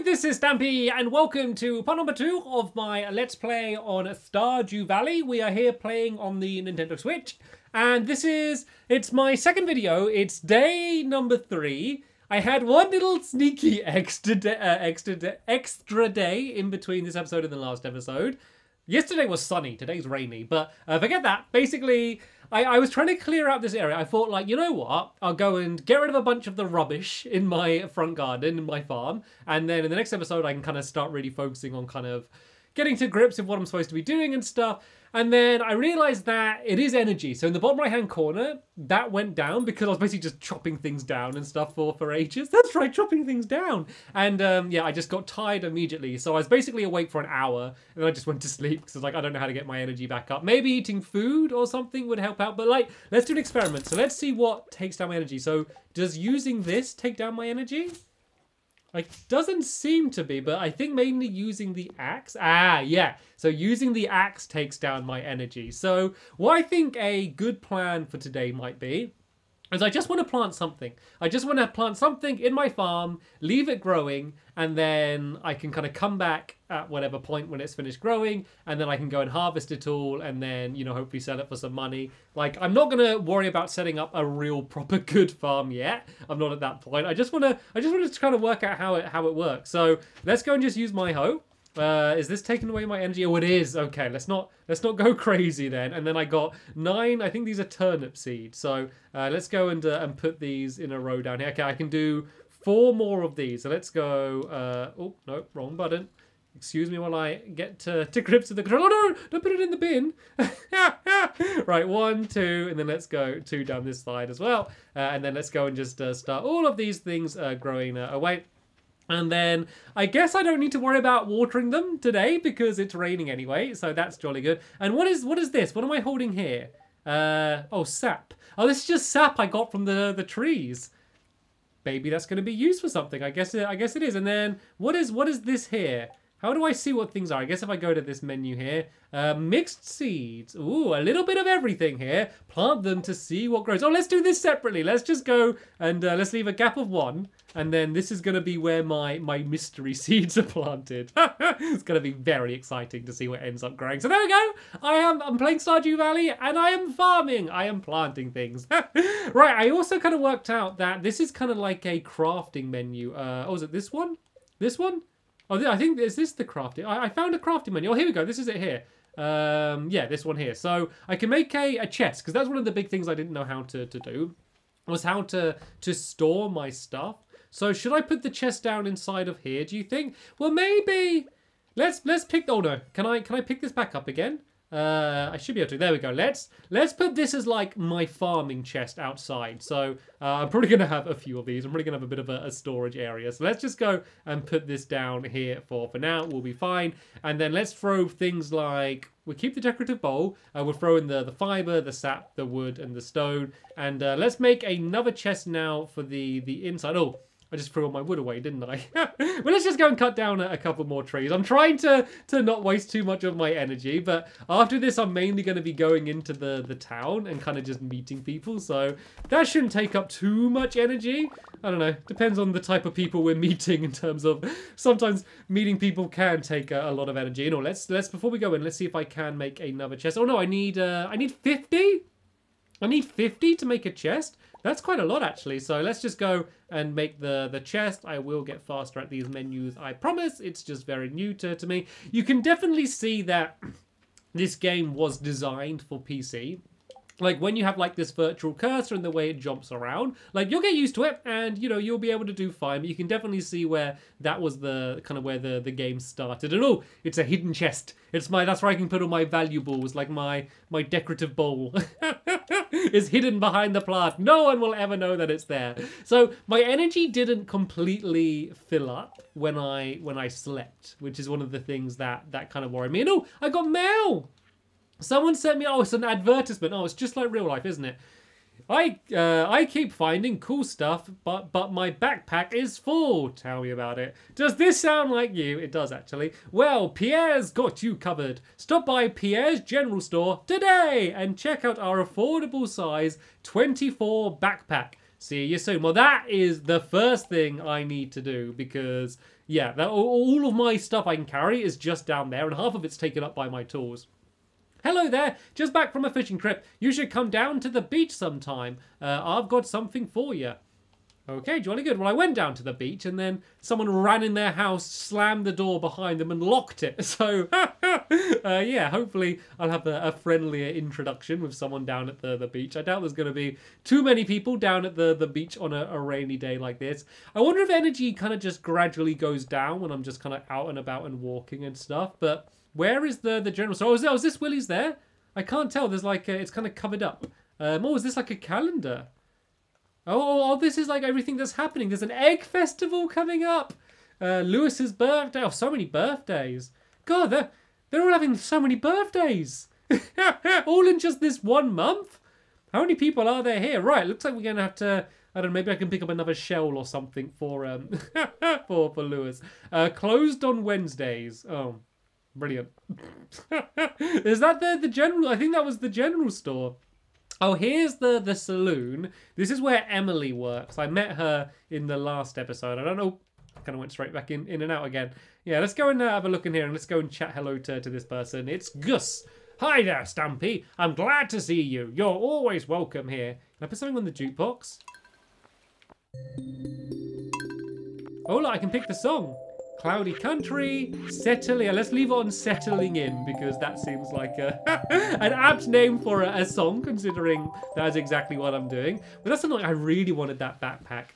This is Stampy, and welcome to part number two of my Let's Play on Stardew Valley. We are here playing on the Nintendo Switch, and this is, it's my second video, it's day number three. I had one little sneaky extra, day, uh, extra, day, extra day in between this episode and the last episode. Yesterday was sunny, today's rainy, but uh, forget that. Basically, I, I was trying to clear out this area. I thought, like, you know what? I'll go and get rid of a bunch of the rubbish in my front garden, in my farm, and then in the next episode, I can kind of start really focusing on kind of getting to grips with what I'm supposed to be doing and stuff. And then I realized that it is energy. So in the bottom right hand corner, that went down because I was basically just chopping things down and stuff for, for ages. That's right, chopping things down. And um, yeah, I just got tired immediately. So I was basically awake for an hour and then I just went to sleep because I was like, I don't know how to get my energy back up. Maybe eating food or something would help out. But like, let's do an experiment. So let's see what takes down my energy. So does using this take down my energy? Like, doesn't seem to be, but I think mainly using the axe. Ah, yeah. So using the axe takes down my energy. So what I think a good plan for today might be is I just want to plant something. I just want to plant something in my farm, leave it growing, and then I can kind of come back at whatever point when it's finished growing, and then I can go and harvest it all, and then you know hopefully sell it for some money. Like I'm not gonna worry about setting up a real proper good farm yet. I'm not at that point. I just wanna I just want to kind of work out how it how it works. So let's go and just use my hoe. Uh, is this taking away my energy? Oh, it is. Okay, let's not let's not go crazy then. And then I got nine. I think these are turnip seeds. So uh, let's go and uh, and put these in a row down here. Okay, I can do four more of these. So let's go. Uh, oh no, wrong button. Excuse me while I get to, to grips with the controller. Oh no, don't put it in the bin. right, one, two, and then let's go two down this side as well. Uh, and then let's go and just uh, start all of these things growing away. And then I guess I don't need to worry about watering them today because it's raining anyway, so that's jolly good. And what is what is this? What am I holding here? Uh oh, sap. Oh, this is just sap I got from the the trees. Maybe that's going to be used for something. I guess it, I guess it is. And then what is what is this here? How do I see what things are? I guess if I go to this menu here, uh, mixed seeds. Ooh, a little bit of everything here. Plant them to see what grows. Oh, let's do this separately. Let's just go and uh, let's leave a gap of one. And then this is going to be where my, my mystery seeds are planted. it's going to be very exciting to see what ends up growing. So there we go. I am I'm playing Stardew Valley and I am farming. I am planting things. right, I also kind of worked out that this is kind of like a crafting menu. Uh, oh, is it this one? This one? Oh, I think is this the crafting? I, I found a crafting menu. Oh, here we go. This is it here. Um, yeah, this one here. So I can make a, a chest because that's one of the big things I didn't know how to, to do was how to to store my stuff. So should I put the chest down inside of here? Do you think? Well, maybe. Let's let's pick. Oh no! Can I can I pick this back up again? Uh, I should be able to. There we go. Let's let's put this as like my farming chest outside. So uh, I'm probably going to have a few of these. I'm probably going to have a bit of a, a, storage area. So let's just go and put this down here for for now. We'll be fine. And then let's throw things like we'll keep the decorative bowl. Uh, we'll throw in the the fiber, the sap, the wood, and the stone. And uh, let's make another chest now for the the inside. Oh. I just threw all my wood away, didn't I? well, let's just go and cut down a, couple more trees. I'm trying to, to not waste too much of my energy, but after this, I'm mainly going to be going into the, the town and kind of just meeting people, so that shouldn't take up too much energy. I don't know. Depends on the type of people we're meeting in terms of sometimes meeting people can take a, a lot of energy. You know, let's let's before we go in, let's see if I can make another chest. Oh no, I need uh, I need 50. I need 50 to make a chest. That's quite a lot actually. So let's just go and make the, the chest. I will get faster at these menus, I promise. It's just very new to, to me. You can definitely see that this game was designed for PC like when you have like this virtual cursor and the way it jumps around like you'll get used to it and you know you'll be able to do fine but you can definitely see where that was the kind of where the the game started and oh it's a hidden chest it's my that's where i can put all my valuables like my my decorative bowl is hidden behind the plant no one will ever know that it's there so my energy didn't completely fill up when i when i slept which is one of the things that that kind of worried me and oh i got mail Someone sent me, oh, it's an advertisement. Oh, it's just like real life, isn't it? I uh, I keep finding cool stuff, but but my backpack is full. Tell me about it. Does this sound like you? It does actually. Well, Pierre's got you covered. Stop by Pierre's General Store today and check out our affordable size 24 backpack. see you soon. Well, that is the first thing I need to do because, yeah, that, all of my stuff I can carry is just down there and half of it's taken up by my tools. Hello there, just back from a fishing trip. You should come down to the beach sometime. Uh, I've got something for you. Okay, jolly good. Well, I went down to the beach and then someone ran in their house, slammed the door behind them and locked it. So, uh, yeah, hopefully I'll have a, a, friendlier introduction with someone down at the, the beach. I doubt there's going to be too many people down at the, the beach on a, a rainy day like this. I wonder if energy kind of just gradually goes down when I'm just kind of out and about and walking and stuff. But where is the, the general store? Oh, is, oh, is this Willy's there? I can't tell. There's like, a, it's kind of covered up. Um, oh, is this like a calendar? Oh, oh, oh, this is like everything that's happening. There's an egg festival coming up. Uh, Lewis's birthday. Oh, so many birthdays. God, they're, they're all having so many birthdays. all in just this one month? How many people are there here? Right, looks like we're going to have to... I don't know, maybe I can pick up another shell or something for um for, for Lewis. Uh, closed on Wednesdays. Oh, brilliant. is that the, the general... I think that was the general store. Oh, here's the the saloon. This is where Emily works. I met her in the last episode. I don't know. Kind of went straight back in, in and out again. Yeah, let's go and uh, have a look in here and let's go and chat hello to, to this person. It's Gus. Hi there, Stampy. I'm glad to see you. You're always welcome here. Can I put something on the jukebox? Oh, look, I can pick the song. Cloudy country, settling. Let's leave on settling in because that seems like a, an apt name for a, a, song, considering that's exactly what I'm doing. But that's annoying. I really wanted that backpack.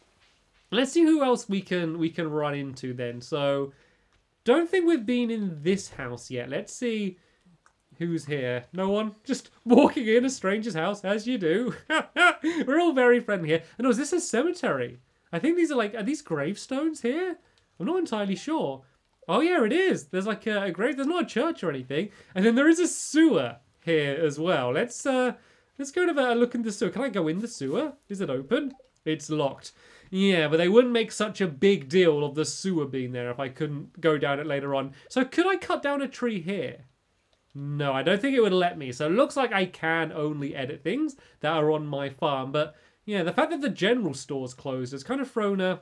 Let's see who else we can we can run into then. So, don't think we've been in this house yet. Let's see who's here. No one. Just walking in a stranger's house as you do. We're all very friendly here. And oh, is this a cemetery? I think these are like are these gravestones here? I'm not entirely sure. Oh yeah, it is. There's like a, a grave. There's not a church or anything. And then there is a sewer here as well. Let's uh, let's go and have a look in the sewer. Can I go in the sewer? Is it open? It's locked. Yeah, but they wouldn't make such a big deal of the sewer being there if I couldn't go down it later on. So could I cut down a tree here? No, I don't think it would let me. So it looks like I can only edit things that are on my farm. But yeah, the fact that the general store's closed has kind of thrown a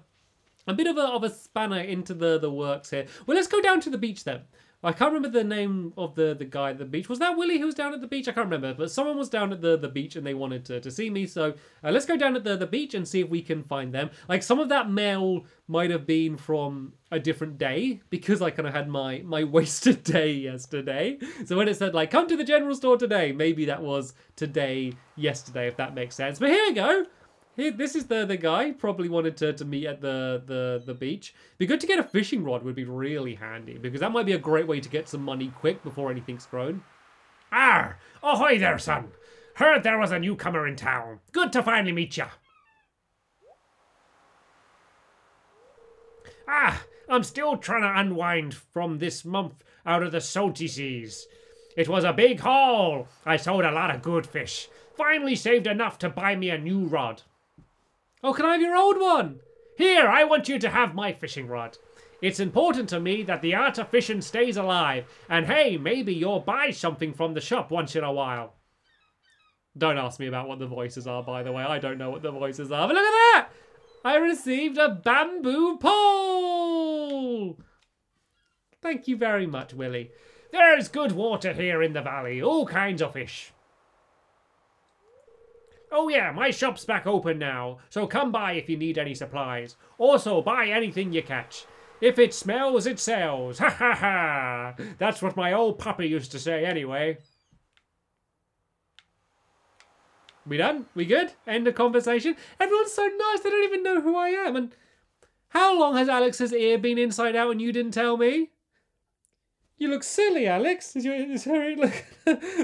a bit of a, of a spanner into the, the works here. Well, let's go down to the beach then. I can't remember the name of the, the guy at the beach. Was that Willy who was down at the beach? I can't remember. But someone was down at the, the beach and they wanted to, to see me. So uh, let's go down at the, the beach and see if we can find them. Like some of that mail might have been from a different day because I kind of had my, my wasted day yesterday. So when it said like, come to the general store today, maybe that was today, yesterday, if that makes sense. But here we go. This is the the guy probably wanted to, to meet at the, the the beach. Be good to get a fishing rod would be really handy because that might be a great way to get some money quick before anything's grown. Ah, ahoy there, son. Heard there was a newcomer in town. Good to finally meet ya. Ah, I'm still trying to unwind from this month out of the salty seas. It was a big haul. I sold a lot of good fish. Finally saved enough to buy me a new rod. Oh, can I have your old one? Here, I want you to have my fishing rod. It's important to me that the art of fishing stays alive. And hey, maybe you'll buy something from the shop once in a while. Don't ask me about what the voices are, by the way. I don't know what the voices are. But look at that! I received a bamboo pole! Thank you very much, Willy. There's good water here in the valley. All kinds of fish. Oh yeah, my shop's back open now, so come by if you need any supplies. Also, buy anything you catch. If it smells, it sells. Ha ha ha! That's what my old puppy used to say anyway. We done? We good? End of conversation? Everyone's so nice, they don't even know who I am. And how long has Alyx's ear been inside out and you didn't tell me? You look silly, Alyx. Is your is her look?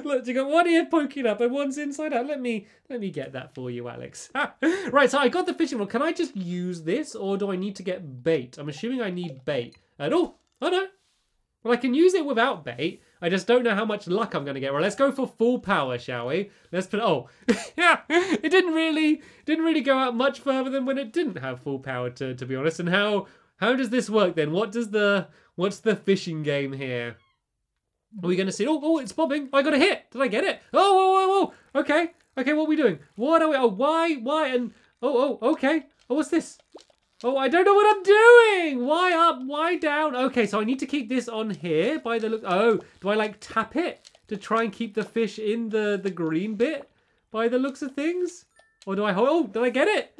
look, you got one ear poking up and one's inside out. Let me let me get that for you, Alyx. right, so I got the fishing rod. Can I just use this, or do I need to get bait? I'm assuming I need bait. At all? Oh, oh no. Well, I can use it without bait. I just don't know how much luck I'm going to get. Well, let's go for full power, shall we? Let's put. Oh, yeah. It didn't really didn't really go out much further than when it didn't have full power. To to be honest, and how how does this work then? What does the what's the fishing game here? Are we hmm. going to see? Oh, oh, it's bobbing. I got a hit. Did I get it? Oh, whoa, whoa, whoa. Okay. Okay, what are we doing? What are we? Oh, why? Why? And Oh, oh, okay. Oh, what's this? Oh, I don't know what I'm doing. Why up? Why down? Okay, so I need to keep this on here by the look. Oh, do I like tap it to try and keep the fish in the, the green bit by the looks of things? Or do I hold? Oh, did I get it?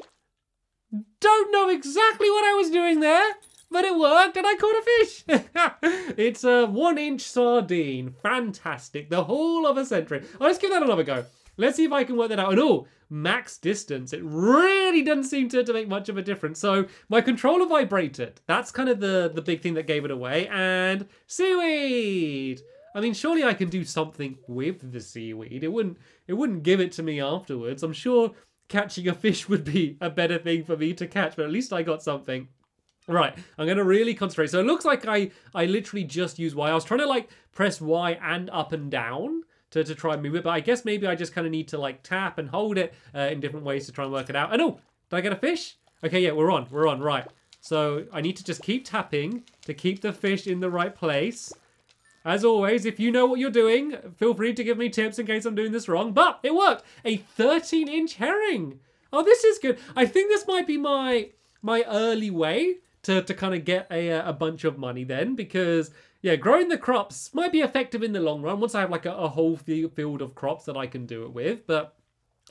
Don't know exactly what I was doing there, but it worked and I caught a fish. it's a one inch sardine. Fantastic. The whole of a century. Let's give that another go. Let's see if I can work that out. And oh, max distance. It really doesn't seem to, to make much of a difference. So my controller vibrated. That's kind of the, the big thing that gave it away. And seaweed. I mean, surely I can do something with the seaweed. It wouldn't it wouldn't give it to me afterwards. I'm sure catching a fish would be a better thing for me to catch, but at least I got something. Right, I'm to really concentrate. So it looks like I, I literally just use Y. I was trying to like press Y and up and down to, to try and move it, but I guess maybe I just kind of need to like tap and hold it uh, in different ways to try and work it out. And oh, did I get a fish? Okay, yeah, we're on, we're on, right. So I need to just keep tapping to keep the fish in the right place. As always, if you know what you're doing, feel free to give me tips in case I'm doing this wrong. But it worked! A 13-inch herring! Oh, this is good. I think this might be my my early way to, to kind of get a, uh, a bunch of money then because yeah growing the crops might be effective in the long run once i have like a, a whole field of crops that i can do it with but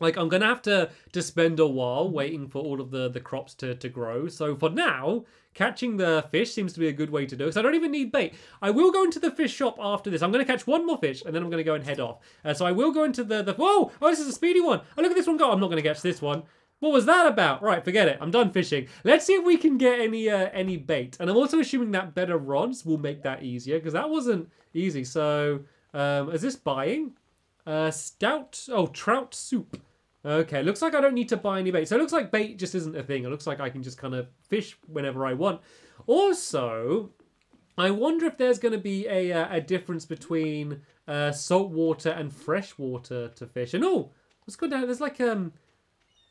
like I'm gonna have to to spend a while waiting for all of the the crops to to grow. So for now, catching the fish seems to be a good way to do it. So I don't even need bait. I will go into the fish shop after this. I'm gonna catch one more fish and then I'm gonna go and head off. Uh, so I will go into the the whoa oh this is a speedy one. Oh look at this one go. I'm not gonna catch this one. What was that about? Right, forget it. I'm done fishing. Let's see if we can get any uh, any bait. And I'm also assuming that better rods will make that easier because that wasn't easy. So um, is this buying? Uh, stout. Oh, trout soup. Okay, looks like I don't need to buy any bait. So it looks like bait just isn't a thing. It looks like I can just kind of fish whenever I want. Also, I wonder if there's going to be a, uh, a difference between uh, salt water and fresh water to fish. And oh, let's go down. There's like um,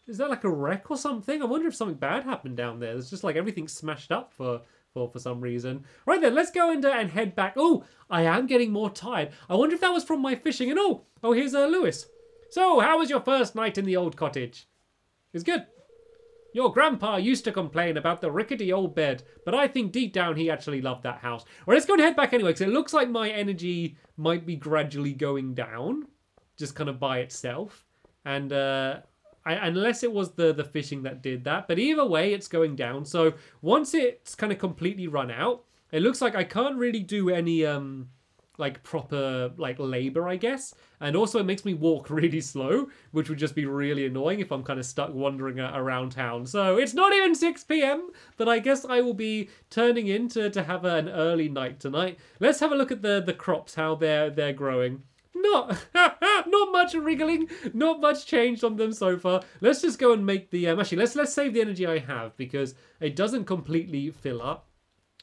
is that like a wreck or something? I wonder if something bad happened down there. There's just like everything smashed up for for for some reason. Right then, let's go and uh, and head back. Oh, I am getting more tired. I wonder if that was from my fishing. And oh, oh, here's uh, Lewis. So, how was your first night in the old cottage? It's good. Your grandpa used to complain about the rickety old bed, but I think deep down he actually loved that house. Well, let's go and head back anyway, because it looks like my energy might be gradually going down, just kind of by itself. And uh, I, unless it was the, the fishing that did that, but either way, it's going down. So once it's kind of completely run out, it looks like I can't really do any um like proper like labor i guess. And also it makes me walk really slow which would just be really annoying if i'm kind of stuck wandering around town. So it's not even 6 p.m but i guess i will be turning in to, to have an early night tonight. Let's have a look at the the crops how they're they're growing not not much wriggling not much changed on them so far let's just go and make the um, actually let's let's save the energy i have because it doesn't completely fill up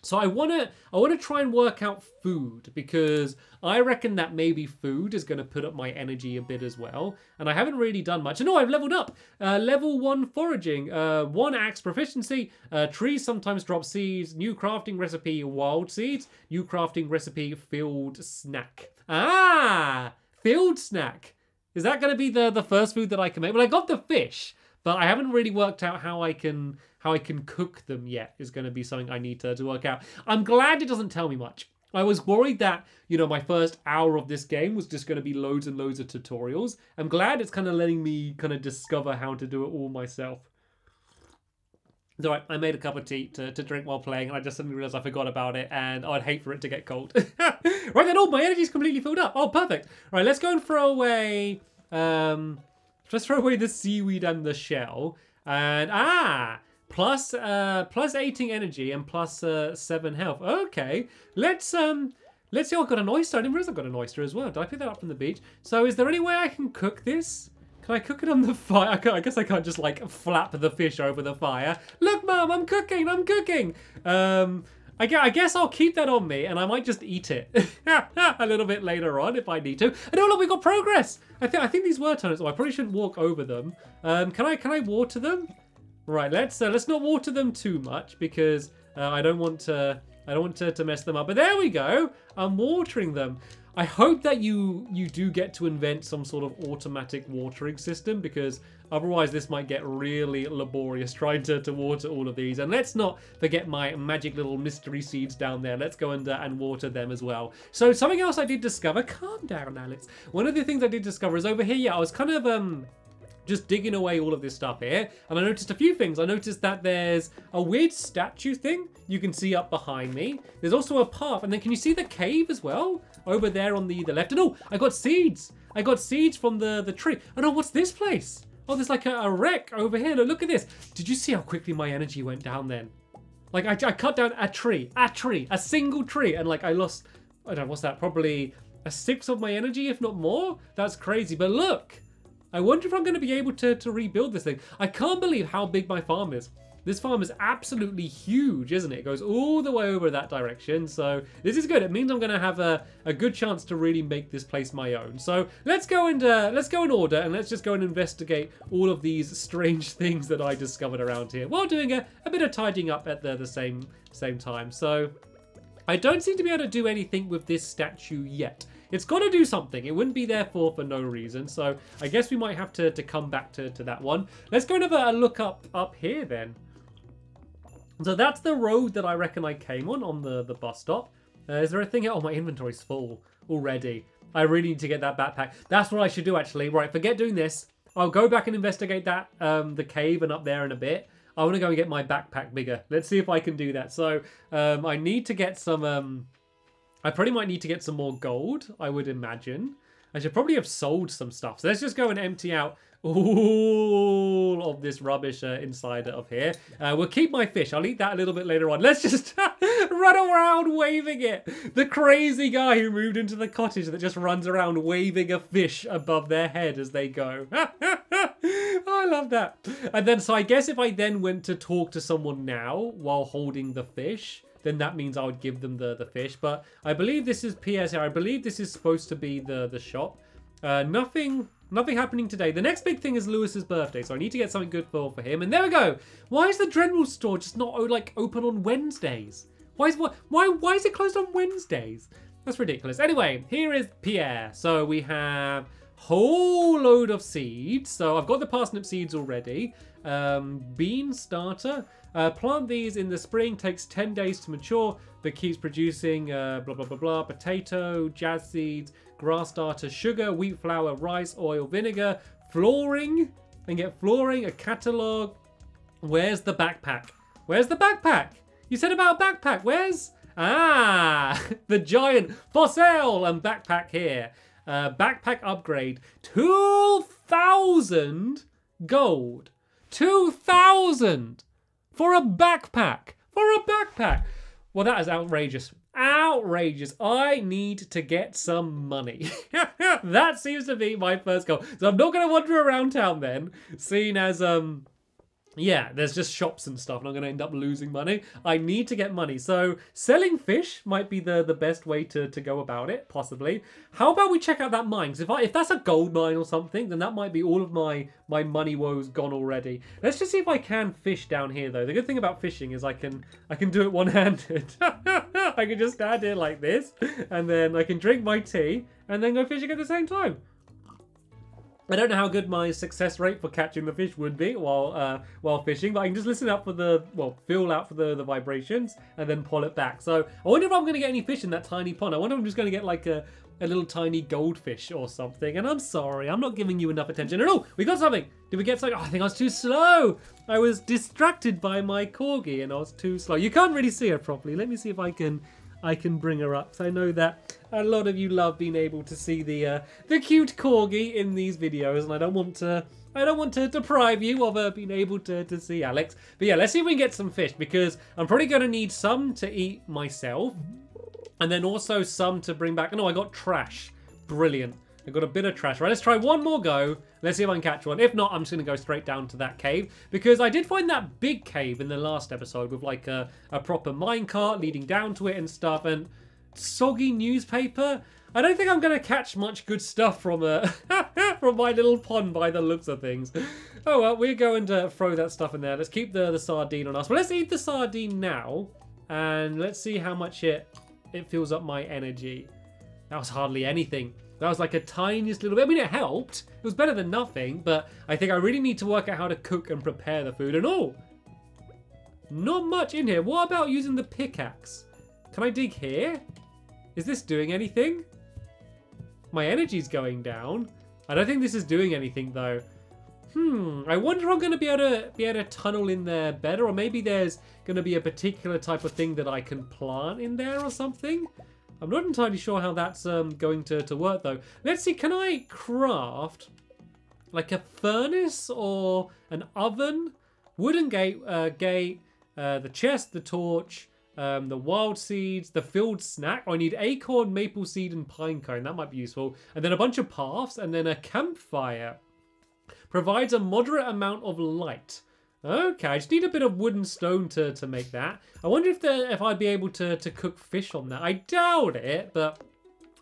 so I want to I want to try and work out food because I reckon that maybe food is going to put up my energy a bit as well. And I haven't really done much. Oh, I've leveled up. Uh, level 1 foraging, uh, 1 axe proficiency, uh, trees sometimes drop seeds, new crafting recipe wild seeds, new crafting recipe field snack. Ah, field snack. Is that going to be the, the first food that I can make? Well, I got the fish, but I haven't really worked out how I can how I can cook them yet is going to be something I need to, to work out. I'm glad it doesn't tell me much. I was worried that, you know, my first hour of this game was just going to be loads and loads of tutorials. I'm glad it's kind of letting me kind of discover how to do it all myself. So I, I made a cup of tea to, to drink while playing, and I just suddenly realized I forgot about it, and I'd hate for it to get cold. right then, oh, my energy's completely filled up. Oh, perfect. All right, let's go and throw away, um, let's throw away the seaweed and the shell. And, ah, plus uh plus 18 energy and plus, uh 7 health okay let's um let's see oh, i've got an oyster i didn't realize i've got an oyster as well did i pick that up from the beach so is there any way i can cook this can I cook it on the fire? I, guess I can't just like flap the fish over the fire. Look, Mom, I'm cooking, I'm cooking. Um, I, guess I'll keep that on me and I might just eat it a little bit later on if I need to. And oh look, we got progress. I think I think these were turnips. Oh, I probably shouldn't walk over them. Um, can I can I water them? Right, let's uh, let's not water them too much because uh, I don't want to I don't want to, to mess them up. But there we go. I'm watering them. I hope that you you do get to invent some sort of automatic watering system because otherwise this might get really laborious trying to, to water all of these. And let's not forget my magic little mystery seeds down there. Let's go and, and water them as well. So something else I did discover, calm down Alyx. One of the things I did discover is over here, yeah, I was kind of um just digging away all of this stuff here, and I noticed a few things. I noticed that there's a weird statue thing you can see up behind me. There's also a path, and then can you see the cave as well? Over there on the, the left. And oh, I got seeds. I got seeds from the, the tree. And oh what's this place? Oh, there's like a, a wreck over here. Look, look at this. Did you see how quickly my energy went down then? Like, I, I cut down a tree, a tree, a single tree, and like I lost, I don't know, what's that? Probably a sixth of my energy, if not more? That's crazy. But look, I wonder if I'm going to be able to, to rebuild this thing. I can't believe how big my farm is. This farm is absolutely huge, isn't it? It goes all the way over that direction. So this is good. It means I'm going to have a, a good chance to really make this place my own. So let's go and uh, let's go in order and let's just go and investigate all of these strange things that I discovered around here while doing a, a bit of tidying up at the, the same same time. So I don't seem to be able to do anything with this statue yet. It's got to do something. It wouldn't be there for for no reason. So I guess we might have to, to come back to, to that one. Let's go and have a look up up here then. So that's the road that I reckon I came on, on the, the bus stop. Uh, is there a thing? Oh, my inventory's full already. I really need to get that backpack. That's what I should do, actually. Right, forget doing this. I'll go back and investigate that, um, the cave and up there in a bit. I want to go and get my backpack bigger. Let's see if I can do that. So um, I need to get some... Um, I probably might need to get some more gold, I would imagine. I should probably have sold some stuff. So let's just go and empty out all of this rubbish uh, inside of here. Uh, we'll keep my fish. I'll eat that a little bit later on. Let's just run around waving it. The crazy guy who moved into the cottage that just runs around waving a fish above their head as they go. I love that. And then, so I guess if I then went to talk to someone now while holding the fish, then that means I would give them the, the fish. But I believe this is PSA. I believe this is supposed to be the, the shop. Uh, nothing nothing happening today. The next big thing is Lewis's birthday, so I need to get something good for, for him. And there we go. Why is the Dremel store just not like open on Wednesdays? Why is why why is it closed on Wednesdays? That's ridiculous. Anyway, here is Pierre. So we have whole load of seeds. So I've got the parsnip seeds already. Um, bean starter. Uh, plant these in the spring, takes 10 days to mature, but keeps producing uh, blah, blah, blah, blah. Potato, jazz seeds, grass starter, sugar, wheat flour, rice, oil, vinegar, flooring, and get flooring, a catalogue. Where's the backpack? Where's the backpack? You said about backpack. Where's... Ah, the giant for sale and backpack here. Uh, backpack upgrade, 2,000 gold. 2,000 for a backpack. For a backpack. Well, that is outrageous. Outrageous. I need to get some money. that seems to be my first goal. So I'm not going to wander around town then, seeing as um yeah, there's just shops and stuff, and I'm going to end up losing money. I need to get money. So selling fish might be the, the best way to, to go about it, possibly. How about we check out that mine? Because if, I, if that's a gold mine or something, then that might be all of my, my money woes gone already. Let's just see if I can fish down here, though. The good thing about fishing is I can I can do it one-handed. I can just stand here like this, and then I can drink my tea, and then go fishing at the same time. I don't know how good my success rate for catching the fish would be while uh, while fishing, but I can just listen out for the, well, feel out for the, the vibrations and then pull it back. So I wonder if I'm going to get any fish in that tiny pond. I wonder if I'm just going to get like a, a little tiny goldfish or something. And I'm sorry, I'm not giving you enough attention. No, we got something. Did we get something? Oh, I think I was too slow. I was distracted by my corgi and I was too slow. You can't really see her properly. Let me see if I can I can bring her up. So I know that a lot of you love being able to see the uh, the cute corgi in these videos, and I don't want to I don't want to deprive you of uh, being able to, to see Alyx. But yeah, let's see if we can get some fish because I'm probably going to need some to eat myself, and then also some to bring back. No, I got trash. Brilliant. I got a bit of trash. Right, let's try one more go. Let's see if I can catch one. If not, I'm just going to go straight down to that cave. Because I did find that big cave in the last episode with like a, a proper minecart leading down to it and stuff. And soggy newspaper. I don't think I'm going to catch much good stuff from uh, from my little pond by the looks of things. Oh well, we're going to throw that stuff in there. Let's keep the, the sardine on us. Well, let's eat the sardine now. and let's see how much it it fills up my energy. That was hardly anything. That was like a tiniest little bit. I mean, it helped. It was better than nothing, but I think I really need to work out how to cook and prepare the food. And oh, not much in here. What about using the pickaxe? Can I dig here? Is this doing anything? My energy's going down. I don't think this is doing anything though. Hmm, I wonder if I'm going to be able to be able to tunnel in there better, or maybe there's going to be a particular type of thing that I can plant in there or something. I'm not entirely sure how that's um, going to, to work though. Let's see, can I craft like a furnace or an oven? Wooden gate, uh, gate, uh, the chest, the torch, um, the wild seeds, the field snack. Oh, I need acorn, maple seed, and pine cone. That might be useful. And then a bunch of paths, and then a campfire. Provides a moderate amount of light. Okay, I just need a bit of wood and stone to, to make that. I wonder if the, if I'd be able to, to cook fish on that. I doubt it, but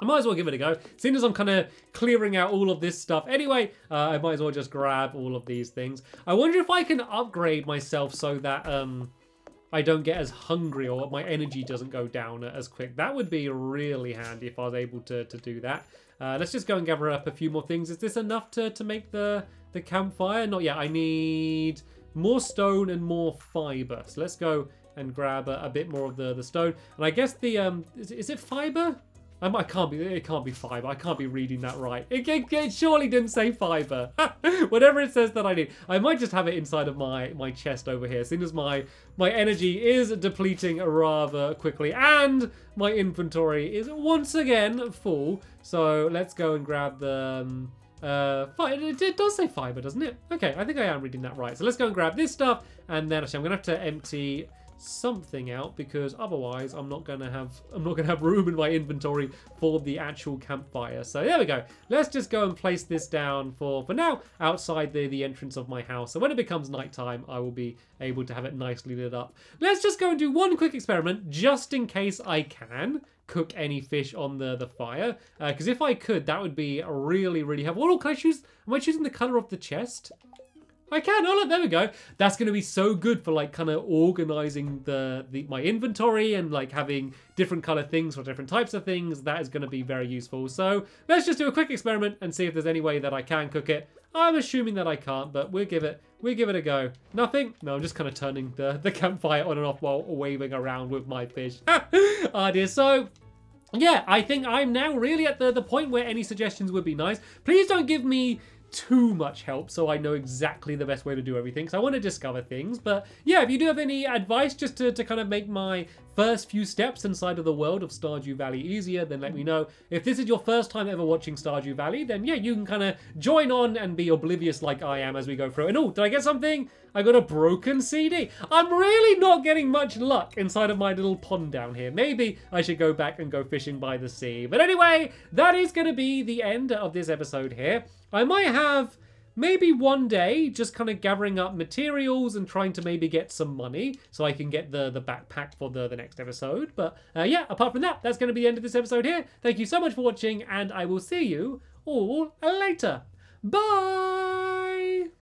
I might as well give it a go. Seeing as I'm kind of clearing out all of this stuff anyway, uh, I might as well just grab all of these things. I wonder if I can upgrade myself so that um, I don't get as hungry or my energy doesn't go down as quick. That would be really handy if I was able to, to do that. Uh, let's just go and gather up a few more things. Is this enough to, to make the, the campfire? Not yet. I need more stone and more fiber. So let's go and grab a, a bit more of the, the stone. And I guess the, um, is, is it fiber? I can't be, it can't be fiber. I can't be reading that right. It, it, it surely didn't say fiber. Whatever it says that I need. I might just have it inside of my, my chest over here, seeing as my, my energy is depleting rather quickly and my inventory is once again full. So let's go and grab the, um, uh, it, it does say fiber, doesn't it? Okay, I think I am reading that right. So let's go and grab this stuff, and then actually I'm gonna have to empty something out because otherwise I'm not gonna have I'm not gonna have room in my inventory for the actual campfire. So there we go. Let's just go and place this down for for now outside the the entrance of my house. So when it becomes nighttime, I will be able to have it nicely lit up. Let's just go and do one quick experiment just in case I can cook any fish on the, the fire. Because uh, if I could, that would be really, really helpful. Oh, can I choose? Am I choosing the color of the chest? I can. Oh, look, there we go. That's going to be so good for like kind of organizing the, the my inventory and like having different color things for different types of things. That is going to be very useful. So let's just do a quick experiment and see if there's any way that I can cook it. I'm assuming that I can't, but we'll give it we'll give it a go. Nothing? No, I'm just kind of turning the, the campfire on and off while waving around with my fish. oh dear. So yeah, I think I'm now really at the, the point where any suggestions would be nice. Please don't give me too much help so I know exactly the best way to do everything. So I want to discover things. But yeah, if you do have any advice just to, to kind of make my first few steps inside of the world of Stardew Valley easier, then let me mm. know. If this is your first time ever watching Stardew Valley, then yeah, you can kind of join on and be oblivious like I am as we go through. And oh, did I get something? I got a broken CD. I'm really not getting much luck inside of my little pond down here. Maybe I should go back and go fishing by the sea. But anyway, that is going to be the end of this episode here. I might have maybe one day just kind of gathering up materials and trying to maybe get some money so I can get the, the backpack for the, the next episode. But uh, yeah, apart from that, that's going to be the end of this episode here. Thank you so much for watching, and I will see you all later. Bye!